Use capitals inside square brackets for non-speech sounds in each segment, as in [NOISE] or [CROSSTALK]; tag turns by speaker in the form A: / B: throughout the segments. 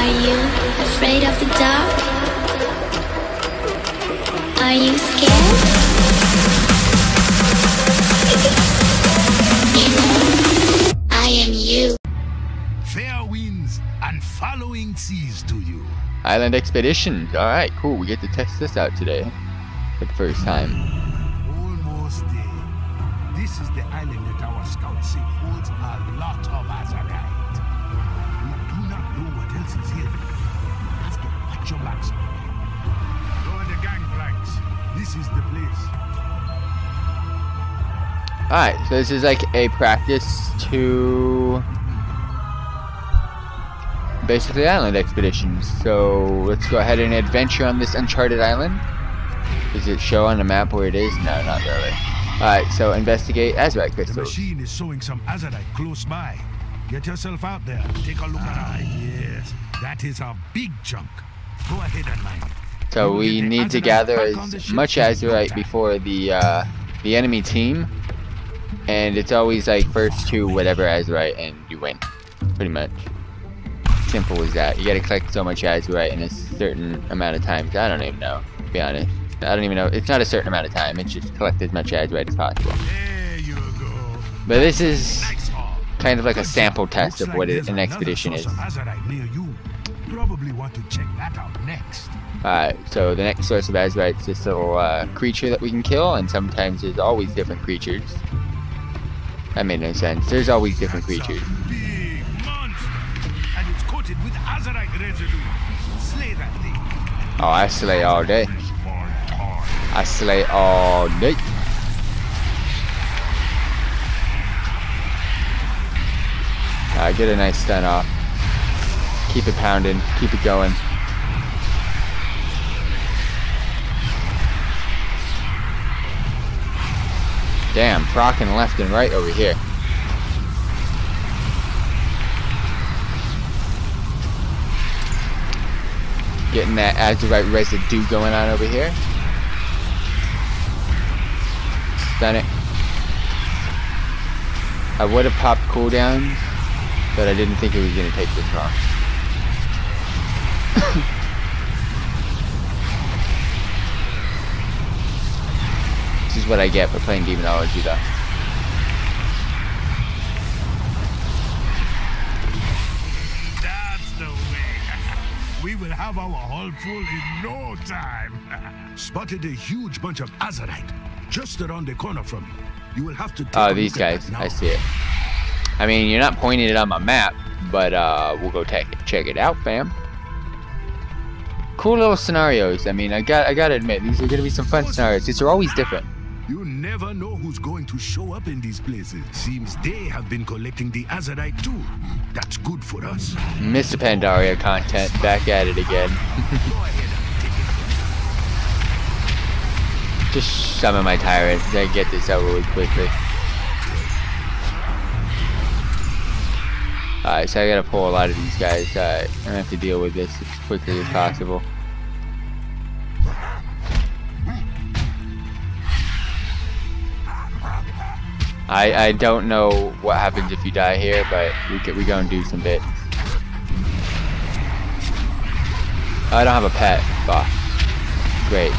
A: Are you afraid of the dark? Are you scared? I am you.
B: Fair winds and following seas to you.
C: Island Expedition. Alright, cool. We get to test this out today. For the first time.
B: Almost there. This is the island that our scouts say holds a to watch your backs. Lower the gangplanks. This is the place.
C: Alright, so this is like a practice to basically island expeditions. So let's go ahead and adventure on this uncharted island. Does it show on the map where it is? No, not really. Alright, so investigate Azerite
B: The
C: crystals.
B: machine is showing some azerite close by. Get yourself out there. Take a look ah, at it. yes. That is a big chunk. Go ahead and mine.
C: So
B: We will
C: we
B: get the
C: need to gather
B: back on the
C: as much
B: Azerite
C: before the uh, the enemy team. And it's always like first to whatever Azerite and you win. Pretty much. Simple as that. You gotta collect so much Azerite in a certain amount of time. I don't even know, to be honest. I don't even know. It's not a certain amount of time. It's just collect as much Azerite as possible.
B: There you go.
C: But this is kind of like a sample test of what an expedition is.
B: Of azerite near you. Probably want to check that out next.
C: Alright, so the next source of Azerite is this little uh, creature that we can kill, and sometimes there's always different creatures. That made no sense. There's always different
B: That's
C: creatures.
B: Big monster. And it's coated with azerite residue. Slay that thing.
C: Oh, I slay all day. I slay all day. Alright, get a nice stun off. Keep it pounding. Keep it going. Damn, procking left and right over here. Getting that azerite residue going on over here. Stun it. I would have popped cooldowns, but I didn't think it was going to take this long. This is what I get for playing Demonology though.
B: That's the way. we will have our hull full in no time. Spotted a huge bunch of azerite just around the corner from you. You will have to take
C: Oh, these guys.
B: now.
C: I see it. I mean, you're not pointing it on my map, but uh, we'll go take it, check it out, fam. Cool little scenarios. I mean, I got I gotta admit, these are gonna be some fun scenarios. These are always different.
B: You never know who's going to show up in these places. Seems they have been collecting the azerite too. That's good for us.
C: Mists of Pandaria content, back at it again. [LAUGHS] Just summon my tyrant. Then get this over really quickly. Alright, so I gotta pull a lot of these guys. Alright, gonna have to deal with this as quickly as possible. I I don't know what happens if you die here, but we get we gonna do some bits. Oh, I don't have a pet. Fuck. Great.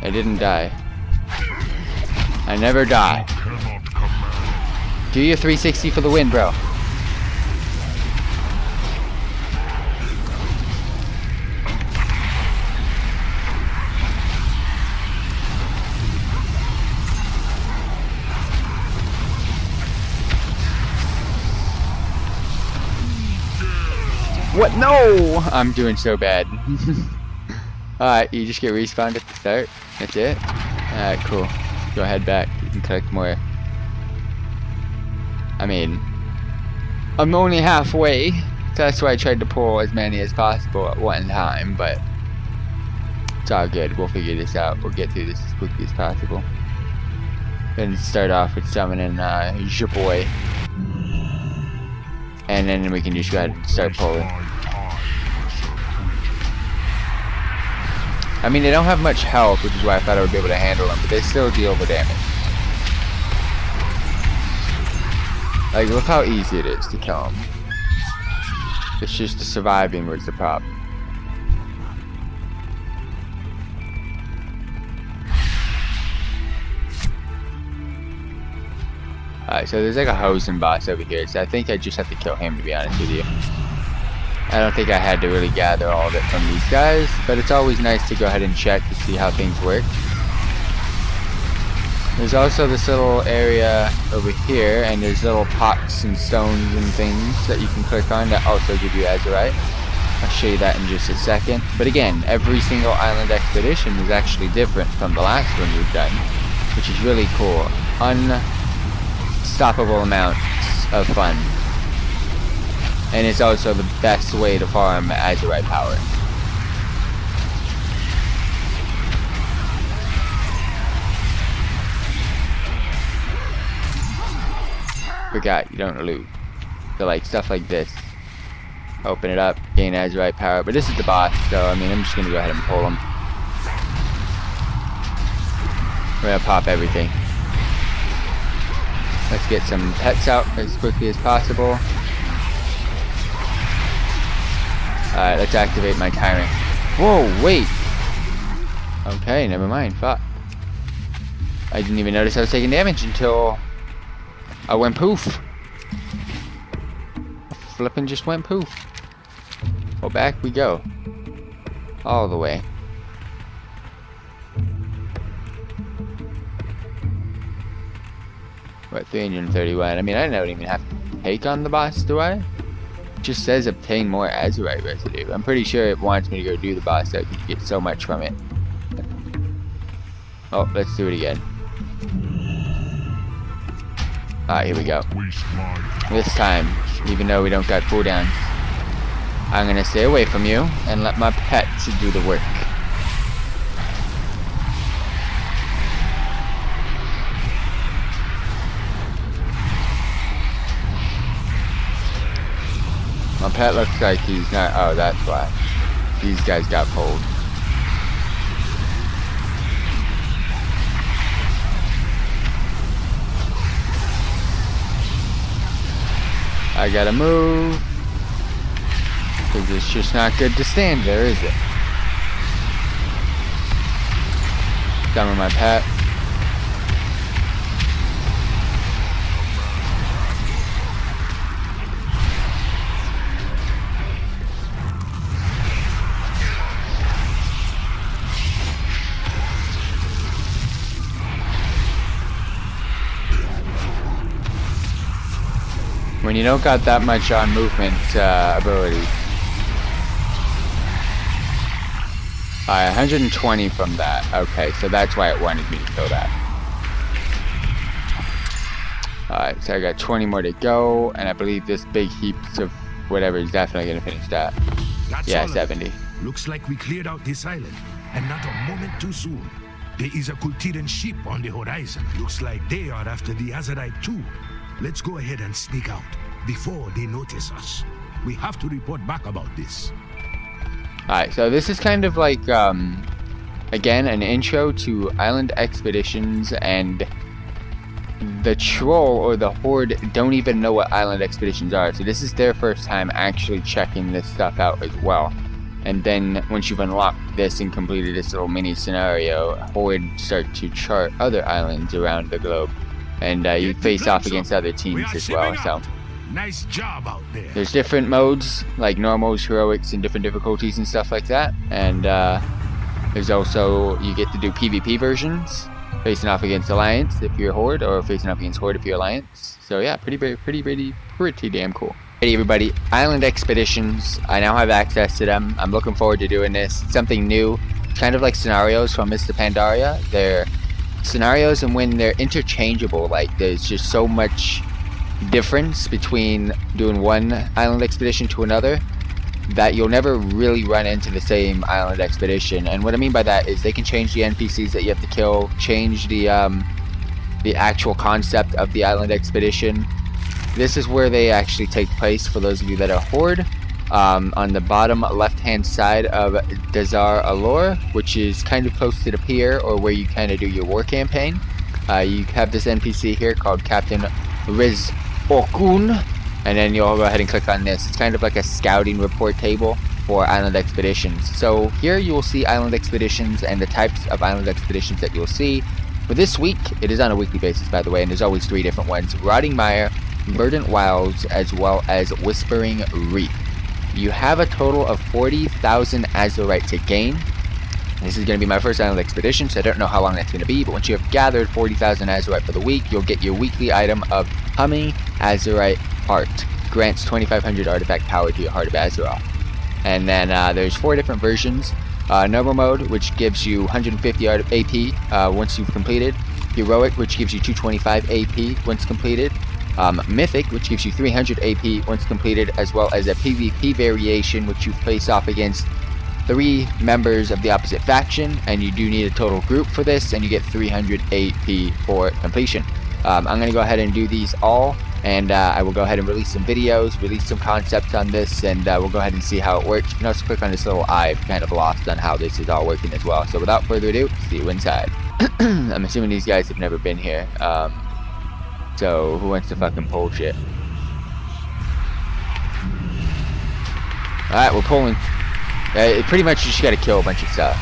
C: I didn't die. I never die. Do your 360 for the win, bro. What? No! I'm doing so bad. [LAUGHS] Alright, you just get respawned at the start. That's it? Alright, cool. Go head back. You can collect more. I mean, I'm only halfway. So that's why I tried to pull as many as possible at one time, but it's all good. We'll figure this out. We'll get through this as quickly as possible. Then start off with summoning uh, your boy. And then we can just go ahead and start pulling. I mean, they don't have much health, which is why I thought I would be able to handle them, but they still deal the damage. Like, look how easy it is to kill them. It's just the surviving was the problem. Alright, so there's like a hosing boss over here, so I think I just have to kill him to be honest with you. I don't think I had to really gather all of it from these guys, but it's always nice to go ahead and check to see how things work. There's also this little area over here, and there's little pots and stones and things that you can click on that also give you Azerite. I'll show you that in just a second. But again, every single island expedition is actually different from the last one we've done, which is really cool. Un unstoppable amounts of fun. And it's also the best way to farm Azerite power. Forgot, you don't loot. So like stuff like this. Open it up, gain Azerite power. But this is the boss, so I mean I'm just gonna go ahead and pull him. We're gonna pop everything. Let's get some pets out as quickly as possible. Alright, let's activate my tyrant. Whoa, wait! Okay, never mind, fuck. I didn't even notice I was taking damage until I went poof. Flipping just went poof. Well, back we go. All the way. What, 331? I mean, I don't even have to take on the boss, do I? It just says obtain more Azerite residue. I'm pretty sure it wants me to go do the boss so I can get so much from it. Oh, let's do it again. Alright, here we go. This time, even though we don't got cooldowns, I'm gonna stay away from you and let my pets do the work. My pet looks like he's not. Oh, that's why. These guys got pulled. I gotta move. Because it's just not good to stand there, is it? Done with my pet. When you don't got that much on movement uh, ability. Alright, 120 from that. Okay, so that's why it wanted me to kill that. Alright, so I got 20 more to go, and I believe this big heaps of whatever is definitely going to finish that. That's yeah, 70.
B: Looks like we cleared out this island, and not a moment too soon. There is a Kul Tiran ship on the horizon. Looks like they are after the Azerite too. Let's go ahead and sneak out before they notice us. We have to report back about this.
C: Alright, so this is kind of like, um, again, an intro to island expeditions and the troll or the horde don't even know what island expeditions are. So this is their first time actually checking this stuff out as well. And then once you've unlocked this and completed this little mini scenario, horde start to chart other islands around the globe and uh, you face off against other teams as well. So
B: nice job out there.
C: There's different modes like normals, heroics, and different difficulties and stuff like that. And uh, there's also you get to do PvP versions, facing off against Alliance if you're Horde, or facing off against Horde if you're Alliance. So yeah, pretty, pretty, pretty, pretty, pretty damn cool. Hey everybody, Island Expeditions. I now have access to them. I'm looking forward to doing this. Something new, kind of like scenarios from Mists of Pandaria. They're scenarios and when they're interchangeable like there's just so much difference between doing one island expedition to another that you'll never really run into the same island expedition. And what I mean by that is they can change the NPCs that you have to kill change the um, the actual concept of the island expedition. This is where they actually take place for those of you that are horde um, on the bottom left-hand side of Dazar'alor, which is kind of close to the pier or where you kind of do your war campaign. Uh, you have this NPC here called Captain Riz Okun, and then you'll go ahead and click on this. It's kind of like a scouting report table for island expeditions. So here you will see island expeditions and the types of island expeditions that you'll see. For this week, it is on a weekly basis by the way, and there's always three different ones. Rotting Mire, Verdant Wilds, as well as Whispering Reef. You have a total of 40,000 Azerite to gain. This is going to be my first island expedition, so I don't know how long that's going to be, but once you have gathered 40,000 Azerite for the week, you'll get your weekly item of Humming Azerite Heart. Grants 2,500 artifact power to your Heart of Azeroth. And then uh, there's four different versions. Uh, normal mode, which gives you 150 AP uh, once you've completed. Heroic, which gives you 225 AP once completed. Um, Mythic, which gives you 300 AP once completed, as well as a PvP variation, which you face off against three members of the opposite faction, and you do need a total group for this, and you get 300 AP for completion. Um, I'm going to go ahead and do these all and uh, I will go ahead and release some videos, release some concepts on this, and uh, we'll go ahead and see how it works. You can also click on this little eye if kind of lost on how this is all working as well. So without further ado, see you inside. [CLEARS THROAT] I'm assuming these guys have never been here. Um, so who wants to fucking pull shit? Alright, we're pulling. Uh, pretty much you just gotta kill a bunch of stuff.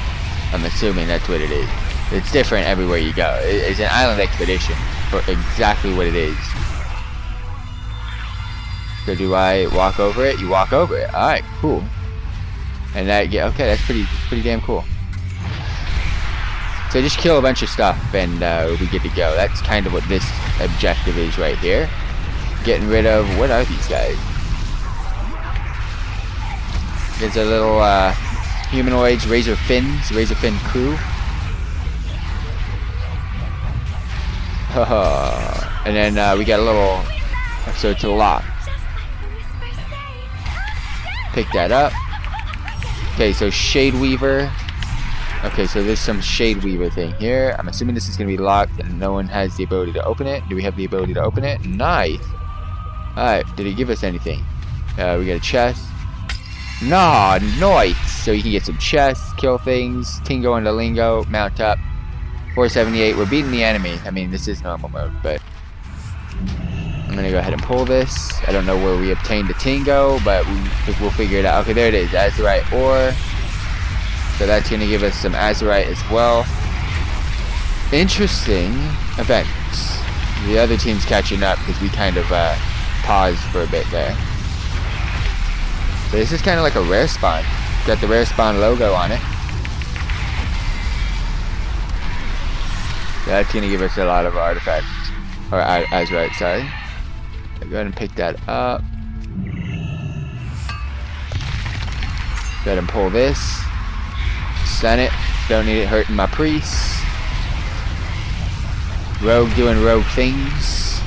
C: I'm assuming that's what it is. It's different everywhere you go. It's an island expedition for exactly what it is. So do I walk over it? You walk over it. Alright, cool. And that, yeah, okay, that's pretty, pretty damn cool. So just kill a bunch of stuff and uh, we get to go. That's kind of what this objective is right here. Getting rid of, what are these guys? There's a little uh, humanoids, razor fins, razor fin crew. [LAUGHS] and then uh, we got a little, so it's a lock. Pick that up. Okay, so Shade Weaver. Okay, so there's some Shade Weaver thing here. I'm assuming this is going to be locked and no one has the ability to open it. Do we have the ability to open it? Nice. Alright, did he give us anything? Uh, we got a chest. Nah, nice. So you can get some chests, kill things, Tingo and Lingo, mount up. 478, we're beating the enemy. I mean, this is normal mode, but I'm gonna go ahead and pull this. I don't know where we obtained the Tingo, but we, will figure it out. Okay, there it is, That's the right ore. So that's gonna give us some Azerite as well. Interesting events. The other team's catching up because we kind of uh, paused for a bit there. So this is kind of like a rare spawn. Got the rare spawn logo on it. That's gonna give us a lot of artifacts. Or Azerite, sorry. Go ahead and pick that up. Go ahead and pull this. Send it. Don't need it hurting my priests. Rogue doing rogue things.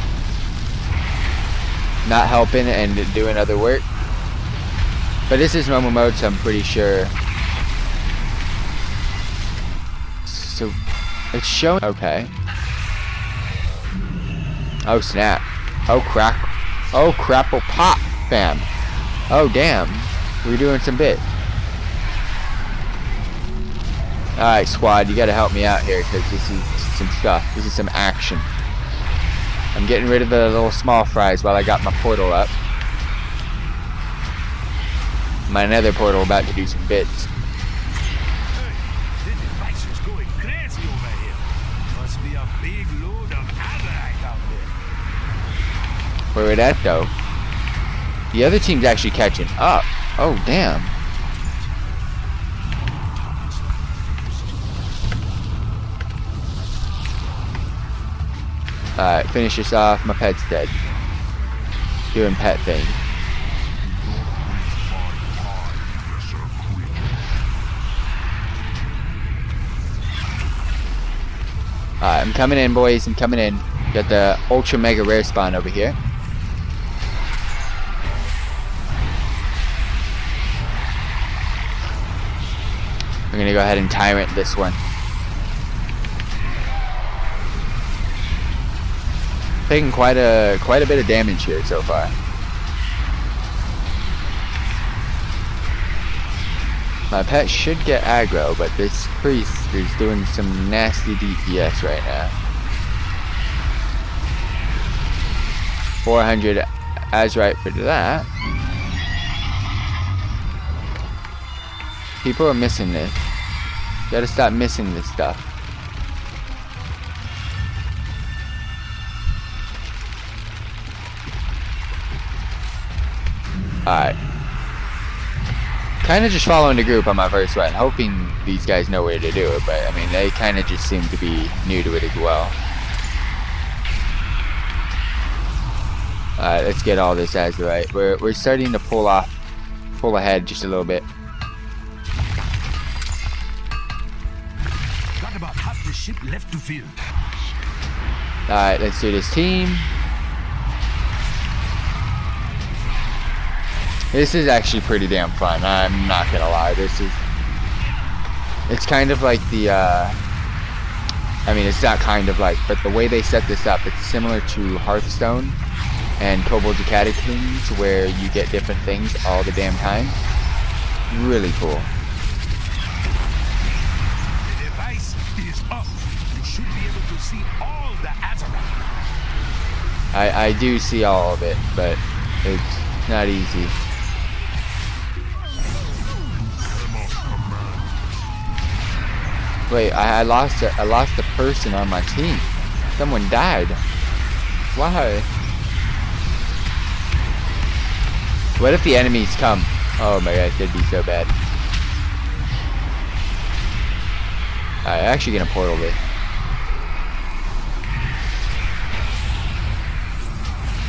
C: Not helping and doing other work. But this is normal mode, so I'm pretty sure. So, it's showing. Okay. Oh, snap. Oh, crack. Oh, crapple pop, Bam. Oh, damn. We're doing some bit. Alright, squad, you gotta help me out here, because this is some stuff. This is some action. I'm getting rid of the little small fries while I got my portal up. My nether portal about to do some bits. Where it at though? The other team's actually catching up. Oh damn. Alright, finish this off. My pet's dead. Doing pet thing. Alright, I'm coming in, boys. I'm coming in. Got the ultra mega rare spawn over here. I'm gonna go ahead and tyrant this one. Taking quite a quite a bit of damage here so far. My pet should get aggro, but this priest is doing some nasty DPS right now. 400 Azerite for that. People are missing this. gotta stop missing this stuff. Alright. Kind of just following the group on my first run, hoping these guys know where to do it, but I mean, they kind of just seem to be new to it as well. Alright, let's get all this Azerite. We're, we're starting to pull off, pull ahead just a little bit.
B: Got about half the ship left to.
C: Alright, let's do this team. This is actually pretty damn fun. I'm not gonna lie. This is. It's kind of like the. Uh, I mean, it's not kind of like, but the way they set this up, it's similar to Hearthstone and Kobolds Catacombs, where you get different things all the damn time. Really cool.
B: The device is up. You should be able to see all the.
C: I I do see all of it, but it's not easy. Wait, I, I lost a, I lost a person on my team. Someone died. Why? What if the enemies come? Oh my god, that'd be so bad. I'm actually gonna portal this.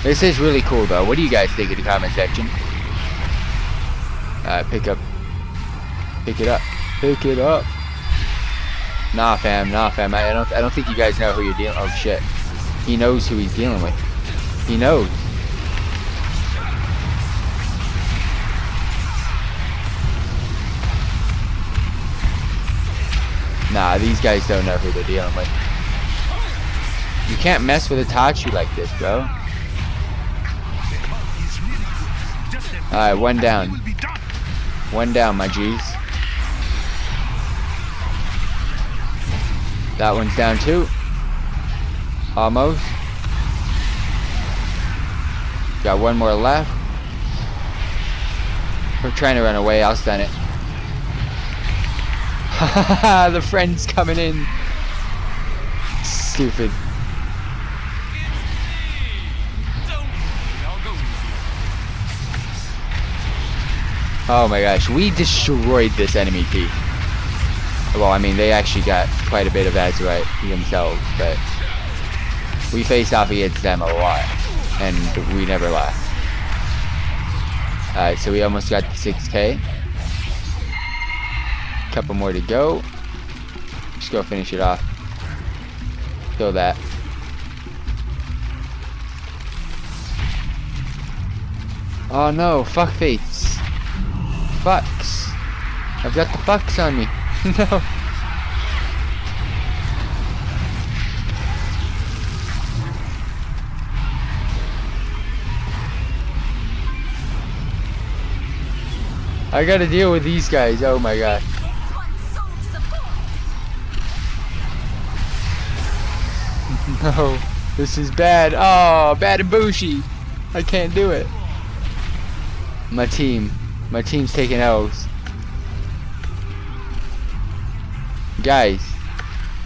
C: This is really cool though. What do you guys think in the comment section? Uh, pick up. Pick it up. Pick it up. Nah, fam. Nah, fam. I don't. I don't think you guys know who you're dealing. Oh shit. He knows who he's dealing with. He knows. Nah, these guys don't know who they're dealing with. You can't mess with Itachi like this, bro. Alright, one down. One down, my G's. That one's down too. Almost. Got one more left. We're trying to run away. I'll stun it. [LAUGHS] the friend's coming in. Stupid. Oh my gosh, we destroyed this enemy team. Well, I mean, they actually got quite a bit of Azerite themselves, but we faced off against them a lot, and we never lost. Alright, so we almost got the 6k. Couple more to go. Just go finish it off. Kill that. Oh no, fuck face. Fucks. I've got the fucks on me. No. [LAUGHS] I gotta deal with these guys. Oh my god. [LAUGHS] no. This is bad. Oh, bad and bushy. I can't do it. My team. My team's taking L's. Guys,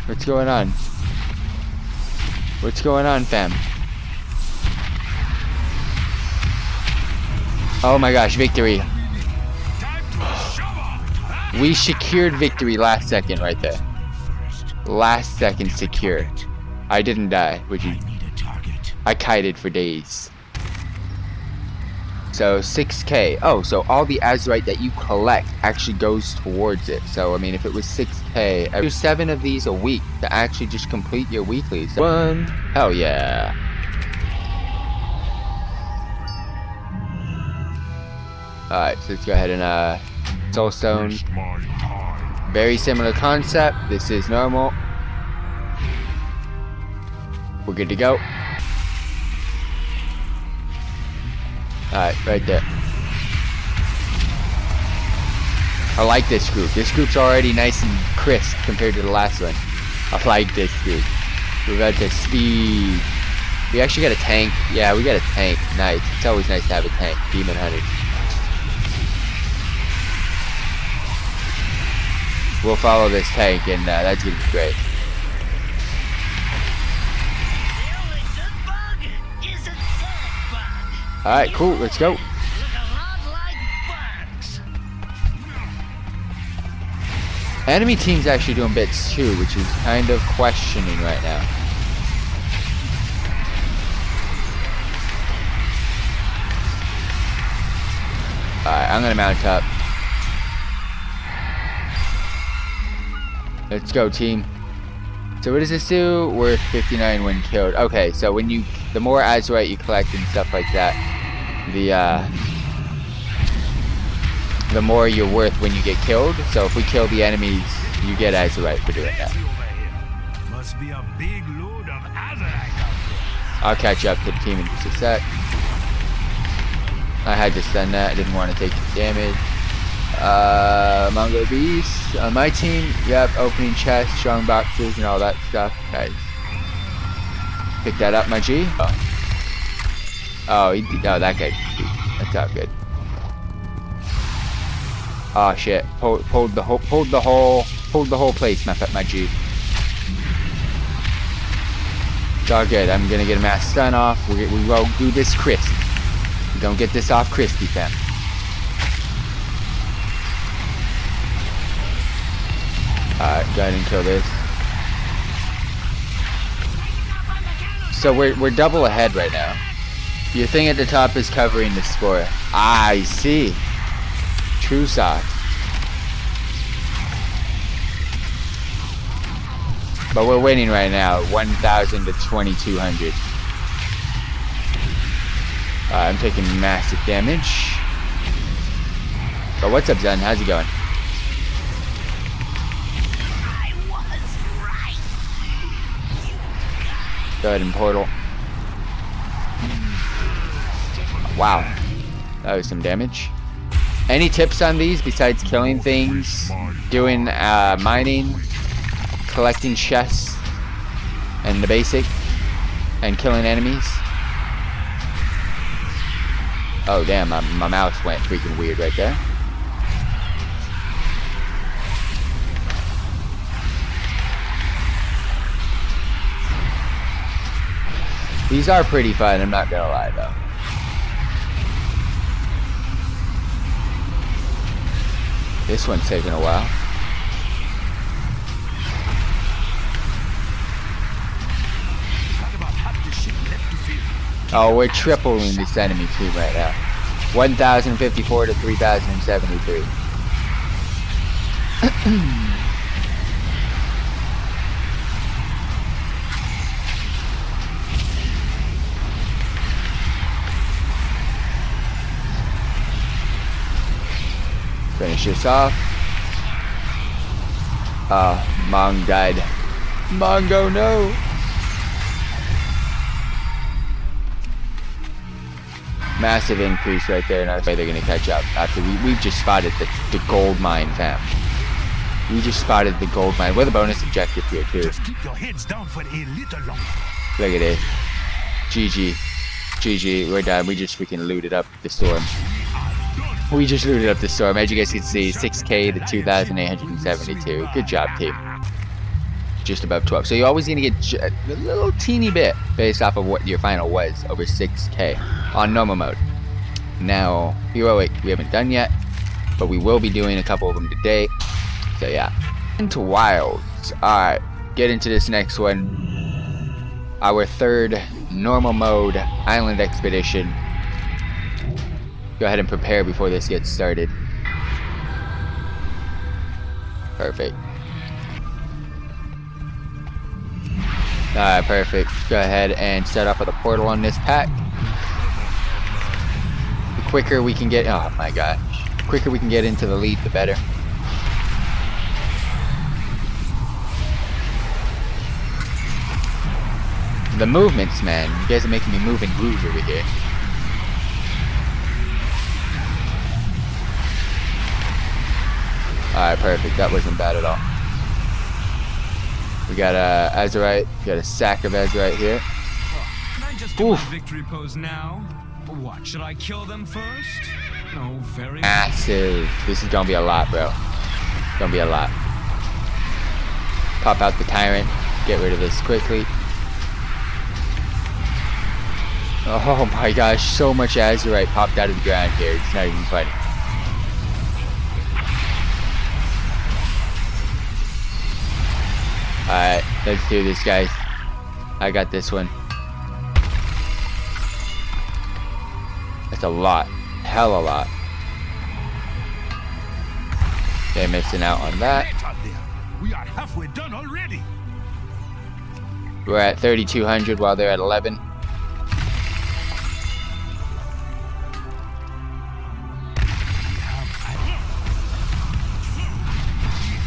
C: what's going on? What's going on, fam? Oh my gosh, victory. We secured victory last second right there. Last second secure. I didn't die, which you I kited for days. So 6k. Oh, so all the azerite that you collect actually goes towards it. So I mean, if it was 6k, I do seven of these a week to actually just complete your weeklies. One. Hell yeah. Alright, so let's go ahead and uh Soulstone. Very similar concept. This is normal. We're good to go. Alright, right there. I like this group. This group's already nice and crisp compared to the last one. I like this group. We got the speed. We actually got a tank. Yeah, we got a tank. Nice. It's always nice to have a tank. Demon Hunter. We'll follow this tank, and uh, that's gonna be great.
D: The only good bug is a dead bug.
C: All right, cool. Let's go. Enemy team's actually doing bits too, which is kind of questioning right now. Alright, I'm gonna mount up. Let's go, team. So what does this do? Worth 59 when killed. Okay, so when you, the more Azerite you collect and stuff like that, the, uh, the more you're worth when you get killed. So if we kill the enemies, you get Azerite for doing that.
B: Plenty over here. Must be a big load of azerite
C: I'll catch up to the team in just a sec. I had to stun that. I didn't want to take the damage. Uh, Mongo Beast on my team. Yep, opening chests, strong boxes, and all that stuff. Nice. Pick that up, my G. Oh, oh, he, oh that guy. That's all good. Oh shit! Pulled, pulled the whole, pulled the whole, pulled the whole place, my my G. It's good. I'm gonna get a mass stun off. We we will do this crisp. We don't get this off crispy, fam. Alright, go ahead and kill this. So we're we're double ahead right now. Your thing at the top is covering the score. Ah, I see. True sock. But we're winning right now, 1,000 to 2,200. Uh, I'm taking massive damage. But what's up, Zen? How's it going?
D: Right.
C: Go ahead and portal. Wow. That was some damage. Any tips on these besides killing things, doing uh, mining, collecting chests, and the basic, and killing enemies? Oh damn, my, my mouse went freaking weird right there. These are pretty fun, I'm not gonna lie though. This one's taking a while. Oh, we're tripling this enemy team right now. 1,054 to 3,073. [CLEARS THROAT] Finish this off. Oh, Mong died. Mongo, no! Massive increase right there, and that's why they're gonna catch up. After we, we've just spotted the, the gold mine, fam. We just spotted the gold mine with a bonus objective here, too.
B: Just keep your heads down for a little longer.
C: Look at it. GG. GG, we're done. We just freaking looted up the storm. We just looted up the storm. As you guys can see, 6k to 2,872. Good job, team. Just above 12. So you're always going to get a little teeny bit based off of what your final was over 6k on normal mode. Now, heroic we haven't done yet, but we will be doing a couple of them today. So yeah. Into wilds. Alright, get into this next one our third normal mode island expedition. Go ahead and prepare before this gets started. Perfect. Alright, perfect. Go ahead and set up with a portal on this pack. The quicker we can get, oh my gosh. The quicker we can get into the lead, the better. The movements, man. You guys are making me move and groove over here. Alright, perfect. That wasn't bad at all. We got a Azerite. We got a sack of Azerite here.
E: Can I just do
C: Oof.
E: victory pose now? What, should I kill them first? No, very
C: Massive. This is gonna be a lot, bro. Gonna be a lot. Pop out the Tyrant. Get rid of this quickly. Oh my gosh, so much Azerite popped out of the ground here. It's not even funny. Alright, let's do this, guys. I got this one. That's a lot. Hell a lot. Okay, missing out on that.
B: We are halfway done already.
C: We're at 3,200 while they're at 11.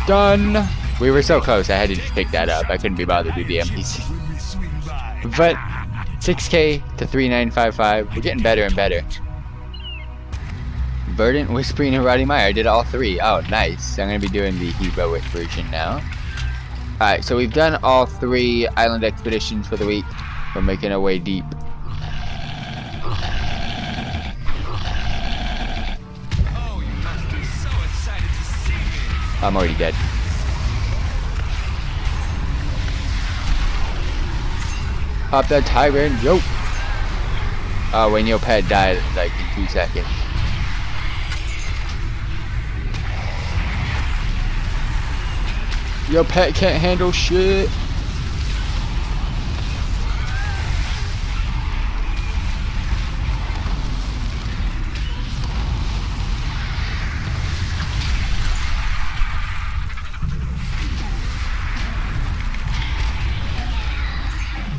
C: Done. We were so close. I had to pick that up. I couldn't be bothered to do the
B: by.
C: But 6k to 3955. We're getting better and better. Verdant, Whispering, and Rotting Mire. I did all three. Oh, nice. I'm going to be doing the heroic version now. Alright, so we've done all three island expeditions for the week. We're making our way deep. I'm already dead. Pop that tyrant, yo! Oh, uh, when your pet died, like in two seconds. Your pet can't handle shit.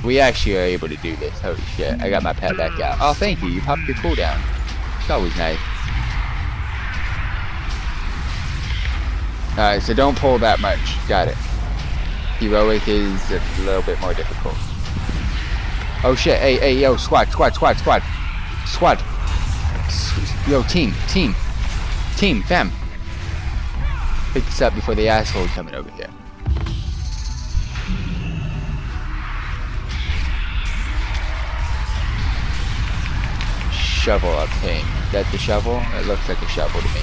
C: We actually are able to do this. Holy shit. I got my pet back out. Oh, thank you. You popped your cooldown. It's always nice. Alright, so don't pull that much. Got it. Heroic is a little bit more difficult. Oh shit. Hey, hey, yo, squad, squad, squad, squad. Squad. Yo, team, team. Team, fam. Pick this up before the asshole coming over here. Shovel obtained. Is that the shovel? It looks like a shovel to me.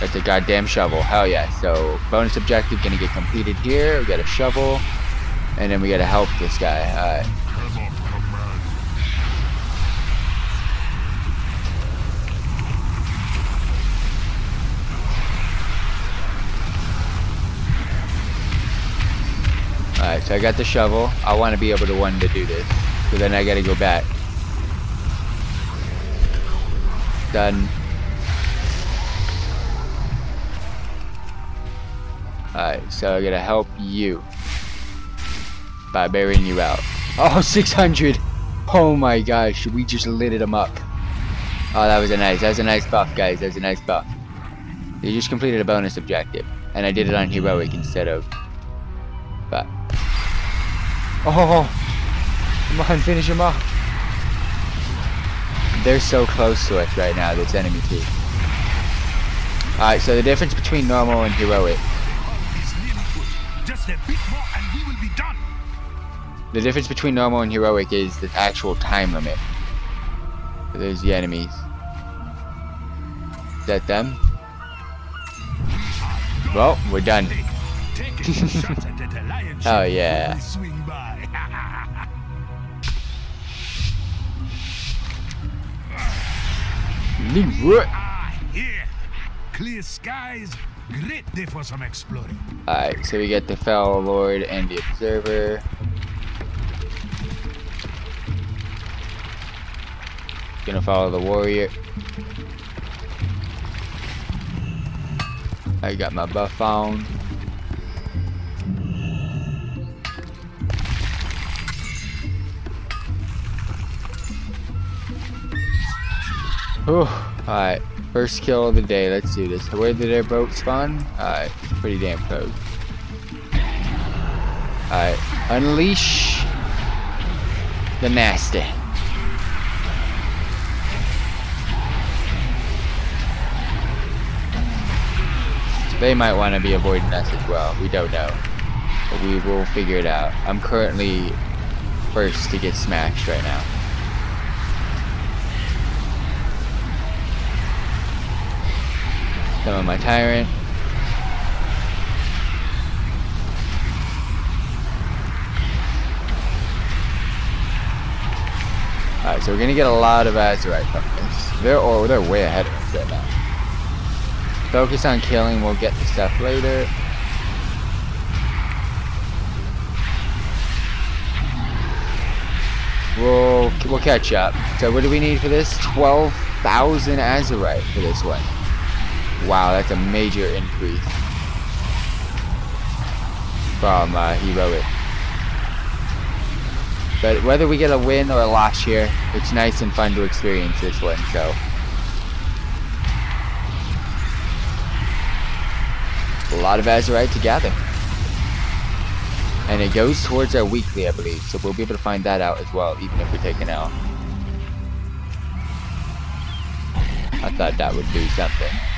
C: That's a goddamn shovel. Hell yeah. So bonus objective gonna get completed here. We got a shovel. And then we gotta help this guy. Alright. So I got the shovel. I want to be able to one to do this. So then I gotta go back. Done. Alright, so I gotta help you. By burying you out. Oh, [LAUGHS] 600! Oh my gosh, we just lit him up. Oh, that was a nice, that was a nice buff, guys. That was a nice buff. You just completed a bonus objective. And I did it on heroic instead of... But... Oh! Come on, finish him off. They're so close to us right now, this enemy team. Alright, so the difference between normal and heroic.
B: It's nearly good. Just a bit more and we will be done.
C: The difference between normal and heroic is the actual time limit. So there's the enemies. Is that them? Well, we're done. [LAUGHS]
B: Take a shot at that lion
C: Oh, yeah. Leroy.
B: ah, here. Clear skies. Great day for some exploring.
C: Alright, so we get the Foul Lord and the Observer. Gonna follow the Warrior. I got my buff on. Alright, first kill of the day. Let's do this. Where did their boat spawn? Alright, pretty damn close. Alright, unleash the nasty. They might want to be avoiding us as well. We don't know. But we will figure it out. I'm currently first to get smashed right now. Some of my tyrant. Alright, so we're gonna get a lot of Azerite from. They're oh, they're way ahead of us right now. Focus on killing, we'll get the stuff later. We'll we'll catch up. So what do we need for this? Twelve thousand Azerite for this one. Wow, that's a major increase from uh, heroic. But whether we get a win or a loss here, it's nice and fun to experience this one. So. A lot of Azerite to gather. And it goes towards our weekly, I believe. So we'll be able to find that out as well, even if we take an L. I thought that would do something.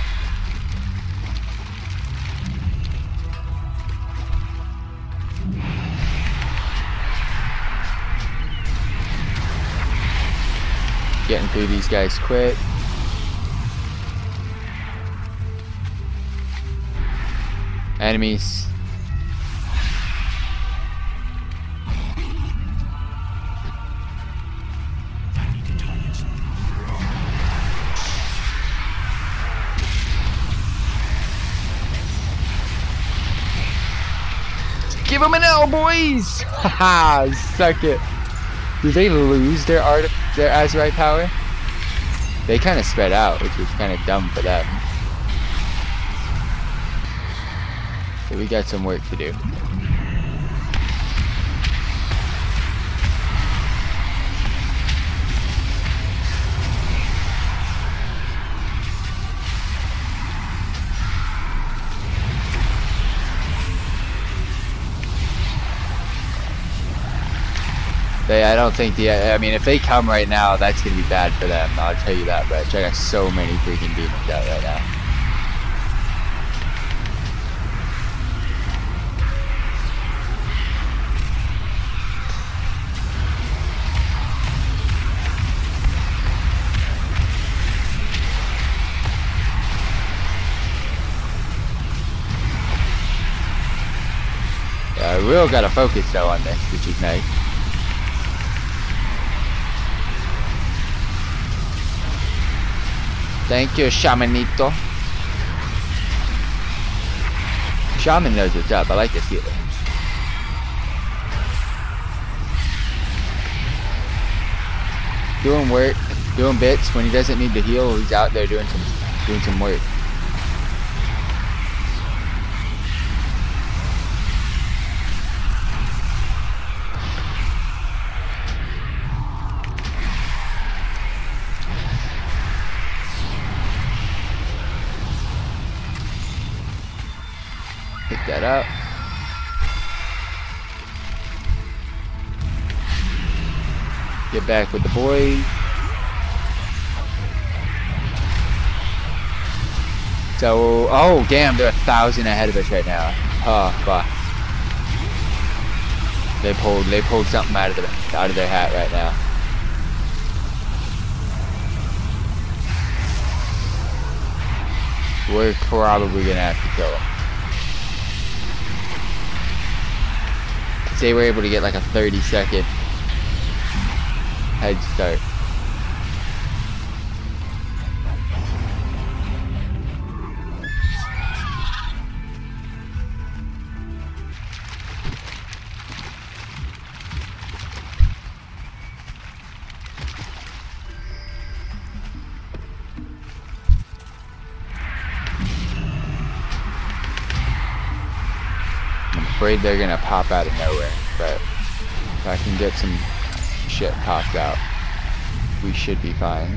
C: Getting through these guys quick. Enemies. Give them an L, boys! [LAUGHS] Haha, suck it. Do they lose their art, their Azerite power? They kind of spread out, which was kind of dumb for them. So we got some work to do. They, I don't think the, I mean, if they come right now, that's to be bad for them. I'll tell you that much. I got so many freaking demons out right now. I real got to focus though on this, which is nice. Thank you, Shamanito. Shaman knows what's up. I like this healer. Doing work, doing bits. When he doesn't need to heal, he's out there doing some doing some work. Back with the boys. So, oh damn, they're a thousand ahead of us right now. Oh fuck. They pulled, they pulled something out of the, out of their hat right now. We're probably gonna have to kill them. Say we're able to get like a 30 second head start. I'm afraid they're gonna pop out of nowhere, but if I can get some shit popped out. We should be fine.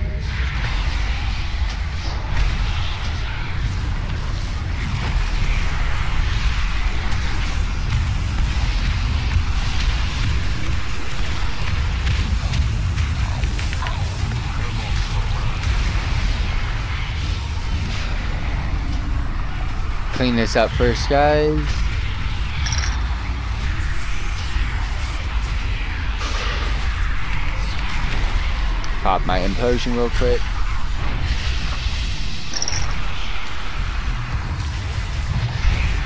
C: Clean this up first, guys. Pop my implosion real quick.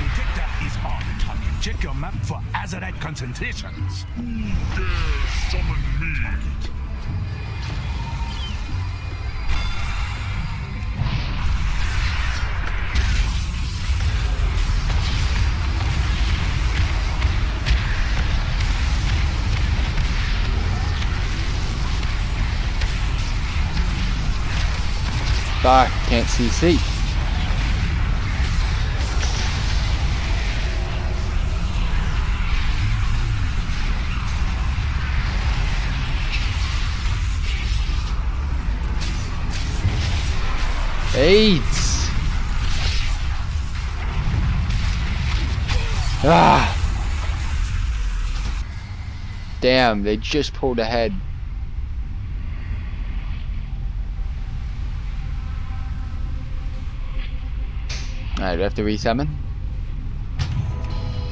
B: Detector is on. Check your map for Azerite concentrations. Who dare summon me?
C: Fuck, can't see C. Eight. Ah. Damn, they just pulled ahead. Alright, do I have to resummon?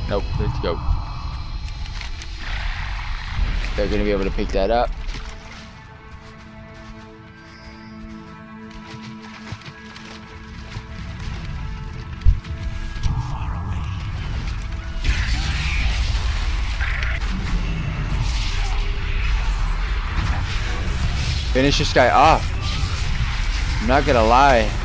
C: Nope, let's go. They're gonna be able to pick that up. Finish this guy off. I'm not gonna lie.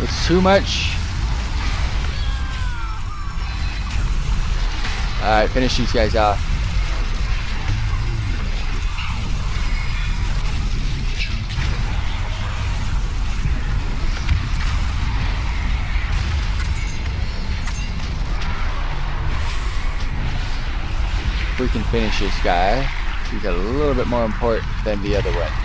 C: It's too much. Alright, finish these guys off. We can finish this guy, he's a little bit more important than the other one.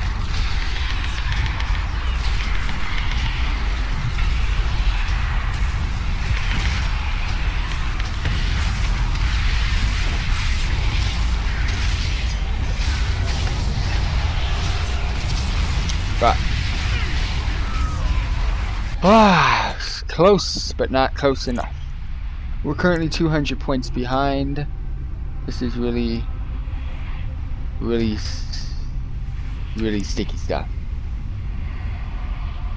C: Ah, close, but not close enough. We're currently 200 points behind. This is really, really, really sticky stuff.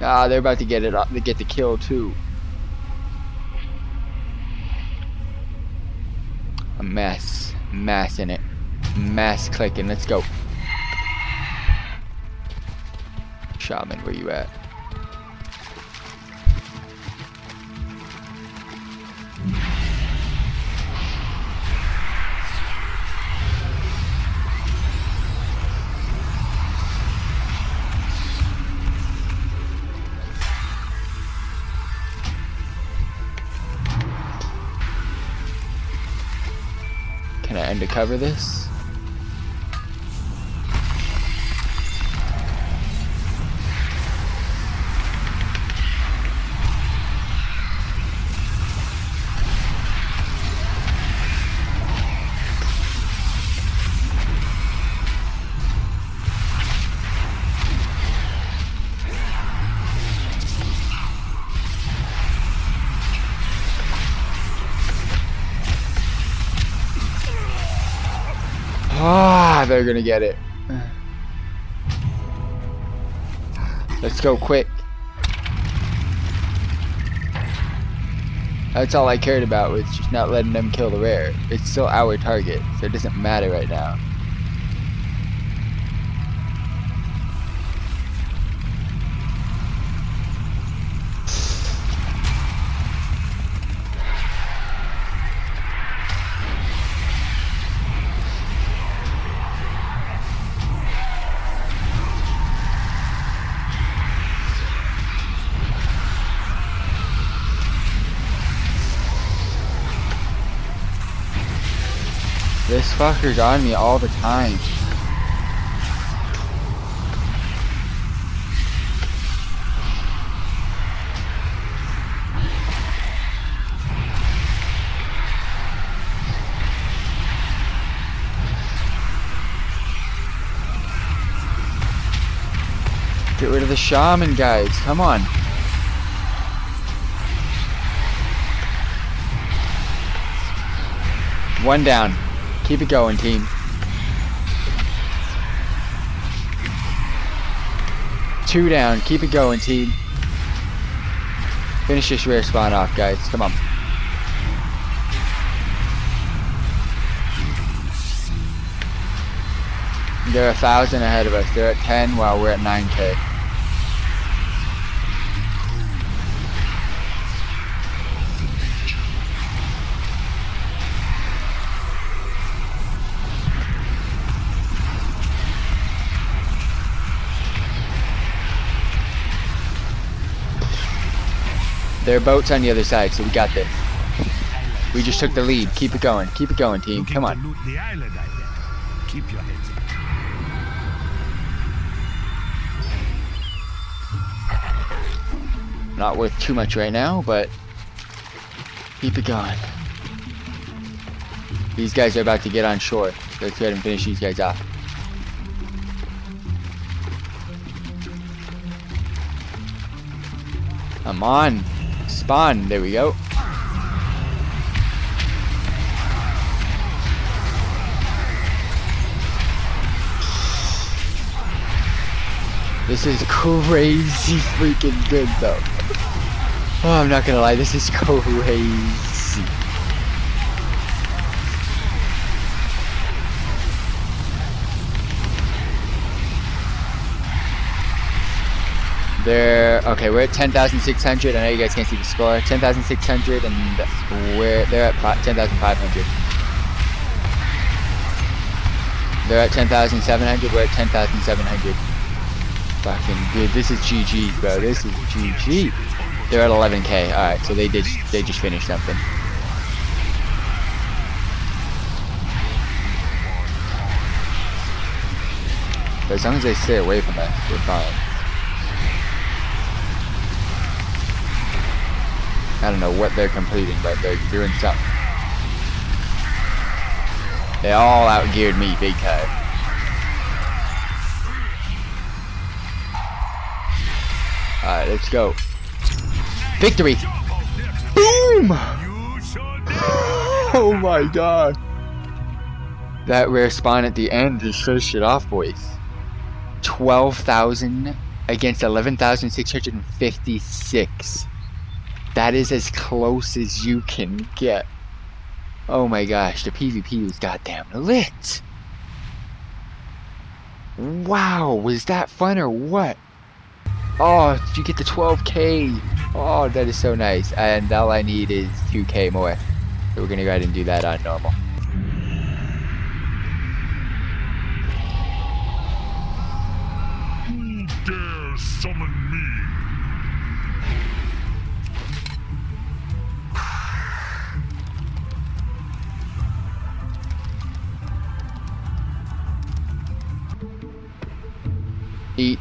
C: Ah, they're about to get it. up- They get the kill too. A mess, mass in it, mass clicking. Let's go. Shaman, where you at? I undercover this? They're gonna get it. Let's go quick. That's all I cared about was just not letting them kill the rare. It's still our target, so it doesn't matter right now. Fuckers on me all the time. Get rid of the shaman, guys. Come on. One down. Keep it going, team. Two down. Keep it going, team. Finish this rare spawn off, guys. Come on. They're a thousand ahead of us. They're at 10 while we're at 9k. There are boats on the other side, so we got this. We just took the lead. Keep it going. Keep it going, team. Come on.
B: loot the island, I bet. Keep your heads up.
C: Not worth too much right now, but keep it going. These guys are about to get on shore. Let's go ahead and finish these guys off. Come on. Spawn. There we go. This is crazy freaking good though. Oh, I'm not gonna lie, this is crazy. They're okay. We're at 10,600. I know you guys can't see the score. 10,600, and we're they're at 10,500. They're at 10,700. We're at 10,700. Fucking good. This is GG, bro. This is GG. They're at 11k. All right, so they did. They just finished something. But as long as they stay away from us, we're fine. I don't know what they're completing, but they're doing something. They all outgeared me big time. Alright, let's go. Victory! Boom! [LAUGHS] Oh my god. That rare spawn at the end just finished it off, boys. 12,000 against 11,656. That is as close as you can get. Oh my gosh, the PvP was goddamn lit. Wow, was that fun or what? Oh, did you get the 12k? Oh, that is so nice. And all I need is 2k more. So we're gonna go ahead and do that on normal.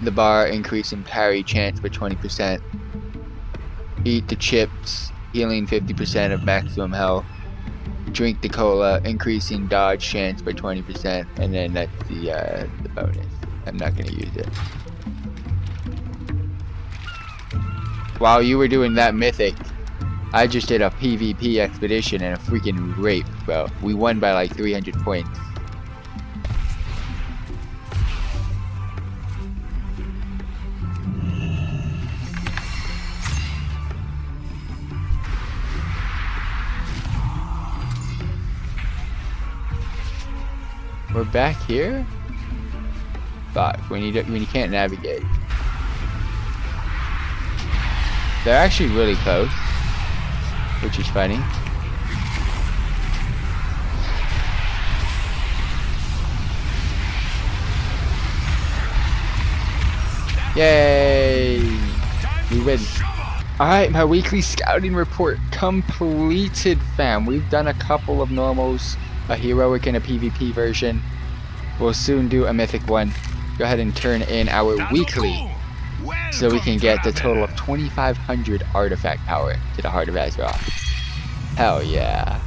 C: The bar, increasing parry chance by 20%. Eat the chips, healing 50% of maximum health. Drink the cola, increasing dodge chance by 20%, and then that's the, uh, the bonus. I'm not gonna use it. While you were doing that mythic, I just did a PvP expedition and a freaking rape, bro. We won by like 300 points. We're back here? Fuck, when you, when you can't navigate. They're actually really close, which is funny. Yay! We win. Alright, my weekly scouting report completed, fam. We've done a couple of normals. A heroic and a PvP version. We'll soon do a mythic one. Go ahead and turn in our weekly so we can get the total of 2500 artifact power to the Heart of Azeroth. Hell yeah.